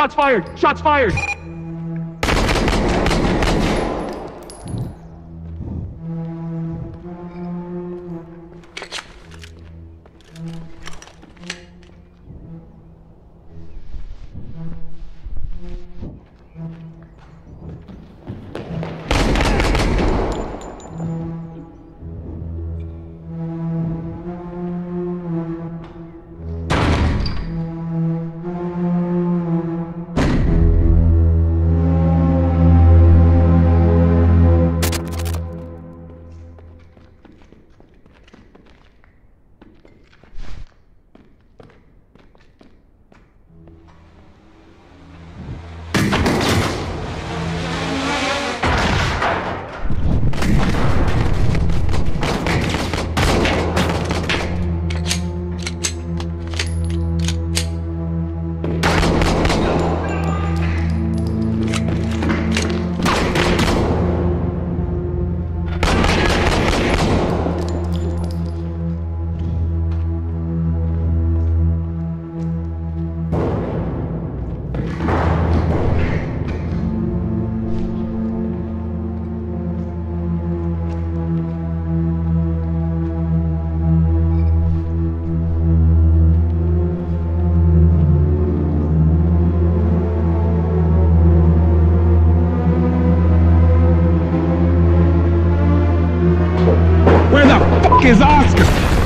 Shots fired! Shots fired! Fuck is Oscar?